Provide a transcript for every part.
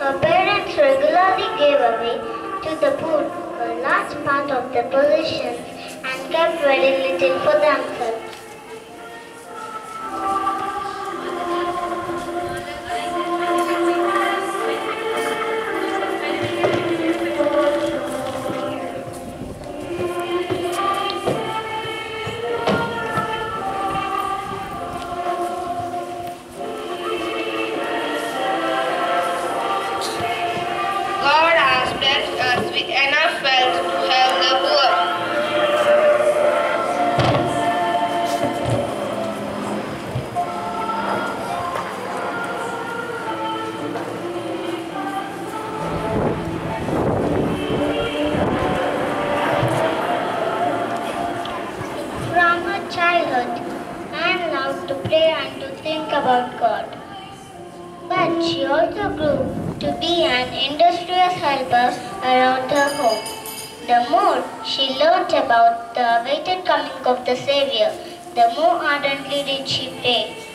Her parents regularly gave away to the poor a large part of their possessions and kept very little for themselves. Us with enough wealth to help the poor. From her childhood, Anne loved to pray and to think about God. But she also grew to be an industrious helper around her home. The more she learnt about the awaited coming of the Savior, the more ardently did she pray.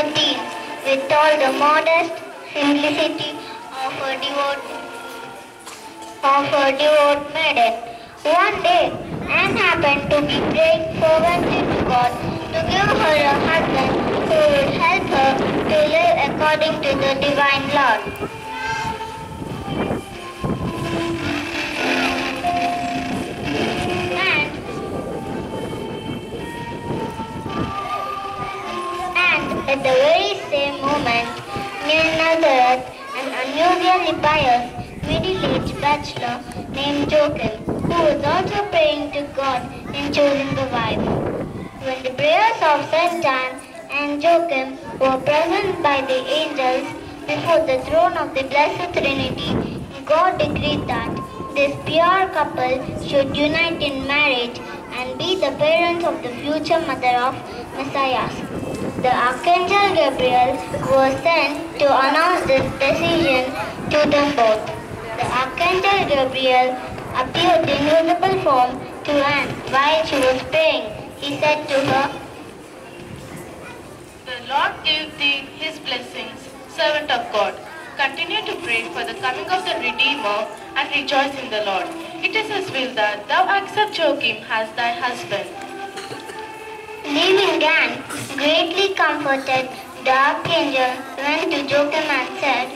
Her teens with all the modest simplicity of a devout of her devout maiden. One day, Anne happened to be praying fervently to God to give her a husband who would help her to live according to the divine law. At the very same moment, near Nazareth, an unusually pious middle-aged bachelor named Joachim, who was also praying to God in choosing a wife. When the prayers of Saint Anne and Joachim were present by the angels before the throne of the Blessed Trinity, God decreed that this pure couple should unite in marriage and be the parents of the future mother of Messiah. The Archangel Gabriel was sent to announce this decision to them both. The Archangel Gabriel appeared in visible form to Anne while she was praying. He said to her, The Lord give thee his blessings, servant of God. Continue to pray for the coming of the Redeemer and rejoice in the Lord. It is his will that thou accept Joachim as thy husband. Leaving Anne greatly comforted, the archangel went to Joachim and said,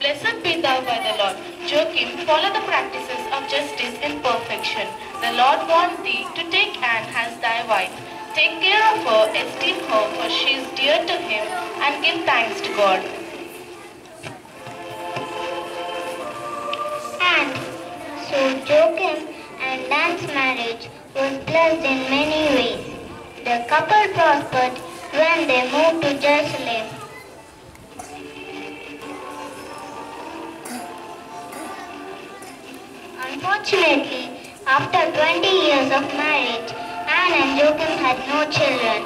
Blessed be thou by the Lord. Joachim, follow the practices of justice in perfection. The Lord wants thee to take Anne as thy wife. Take care of her, esteem her, for she is dear to him, and give thanks to God. And so Joachim Anne's marriage was blessed in many ways. The couple prospered when they moved to Jerusalem. Unfortunately, after 20 years of marriage, Anne and Joachim had no children.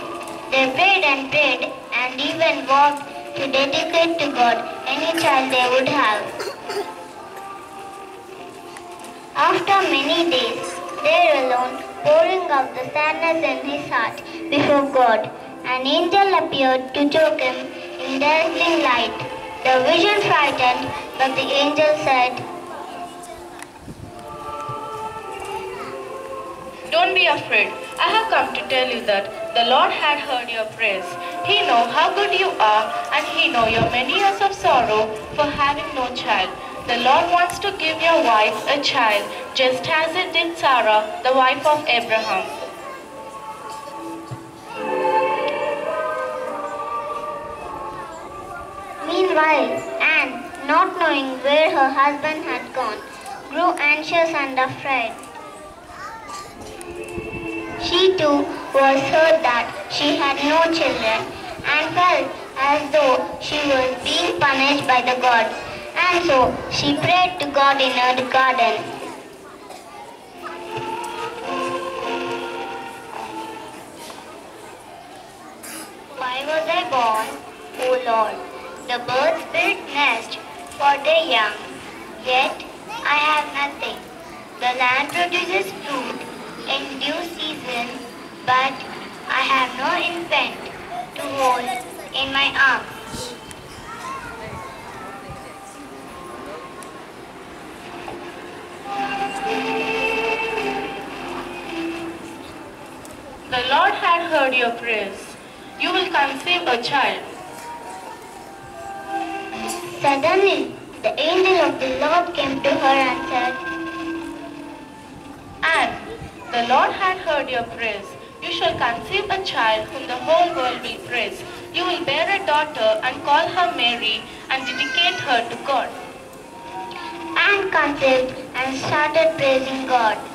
They prayed and prayed and even vowed to dedicate to God any child they would have. After many days, there alone, pouring out the sadness in his heart before God, an angel appeared to Joachim in dazzling light. The vision frightened, but the angel said, Don't be afraid. I have come to tell you that the Lord had heard your prayers. He know how good you are and he know your many years of sorrow for having no child. The Lord wants to give your wife a child just as it did Sarah, the wife of Abraham. Meanwhile, Anne, not knowing where her husband had gone, grew anxious and afraid. She too was heard that she had no children and felt as though she was being punished by the gods. And so she prayed to God in her garden. Why was I born, O Lord? The birds build nest for their young, yet I have nothing. The land produces fruit in due season, but I have no infant to hold in my arms. Had heard your prayers. You will conceive a child. Suddenly, the angel of the Lord came to her and said, And the Lord had heard your prayers. You shall conceive a child whom the whole world will praise. You will bear a daughter and call her Mary and dedicate her to God. Anne conceived and started praising God.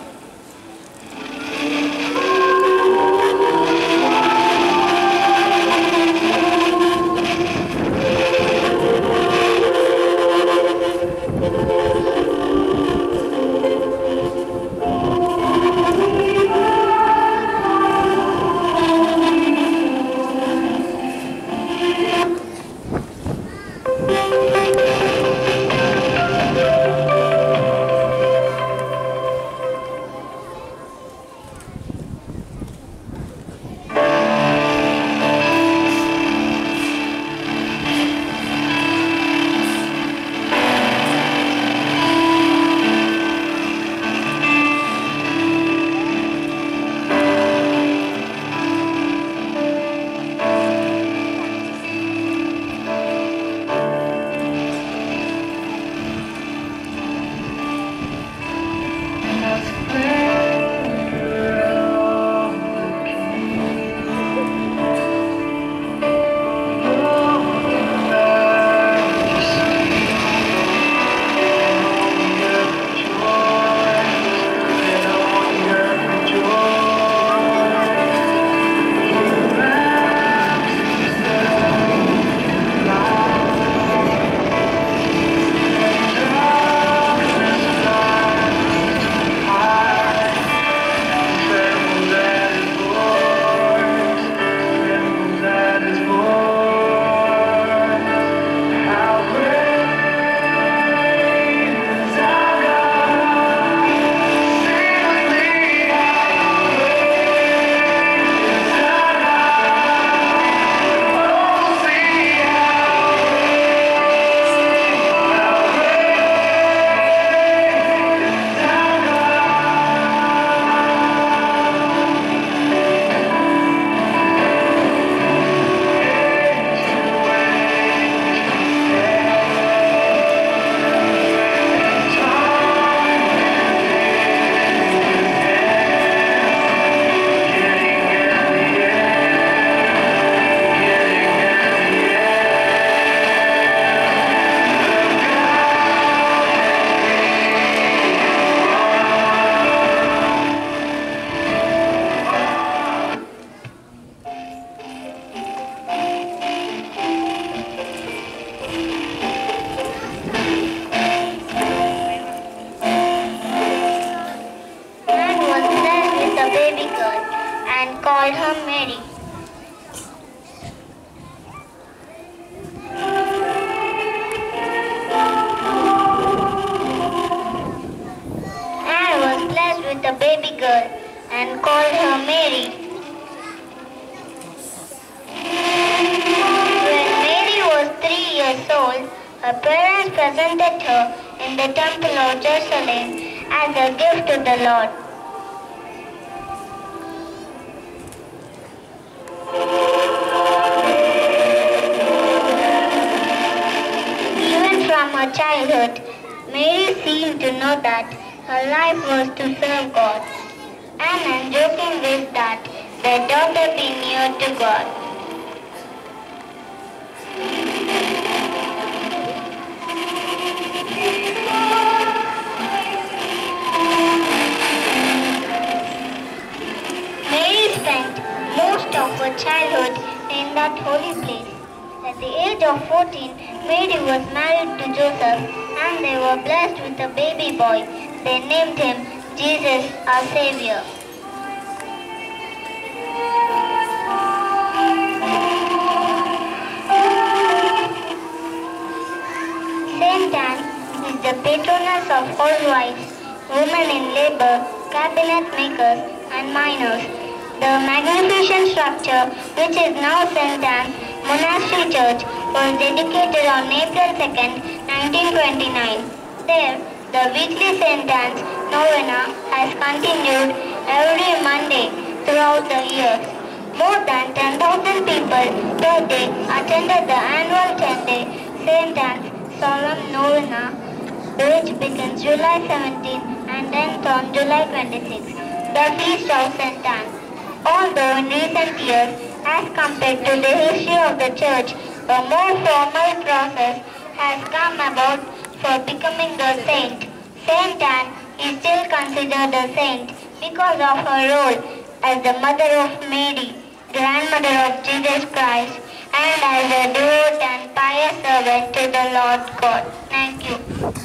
Anne was blessed with a baby girl and called her Mary. When Mary was three years old, her parents presented her in the temple of Jerusalem as a gift to the Lord. To know that her life was to serve God. And Joachim wished that their daughter be near to God. Mary spent most of her childhood in that holy place. At the age of 14, Mary was married to Joseph and they were blessed with a baby boy. They named him Jesus, our Savior. Saint Anne is the patroness of all wives, women in labor, cabinet makers, and miners. The magnificent structure, which is now St. Anne's Monastery Church, was dedicated on April 2, 1929. There, the weekly. Anne's Novena has continued every Monday throughout the years. More than 10,000 people per day attended the annual 10-day St. Anne's Solemn Novena, which begins July 17 and ends on July 26, the Feast of St. Anne. Although in recent years, as compared to the history of the Church, a more formal process has come about for becoming a saint. Saint Anne is still considered a saint because of her role as the mother of Mary, grandmother of Jesus Christ, and as a devout and pious servant to the Lord God. Thank you.